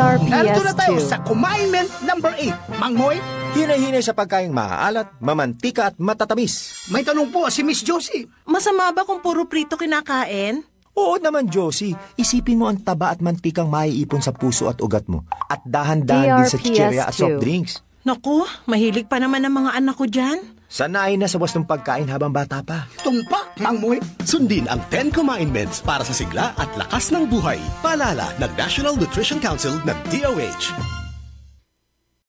Narito na tayo sa DRPS2. commandment number 8. Mang Moy, Hinay-hinay sa pagkaing maaalat, mamantika at matatamis. may tanong po si Miss Josie. Masama ba kung puro prito kinakain? Oo naman, Josie. Isipin mo ang taba at mantikang maiipon sa puso at ugat mo. At dahan-dahan din sa DRPS2. chichirya at soft drinks. Naku, mahilig pa naman ang mga anak ko dyan. Sanayin na sa wastong pagkain habang bata pa. Tumpak, Mang Moy. Sundin ang 10 commandments para sa sigla at lakas ng buhay. Paalala ng National Nutrition Council ng DOH.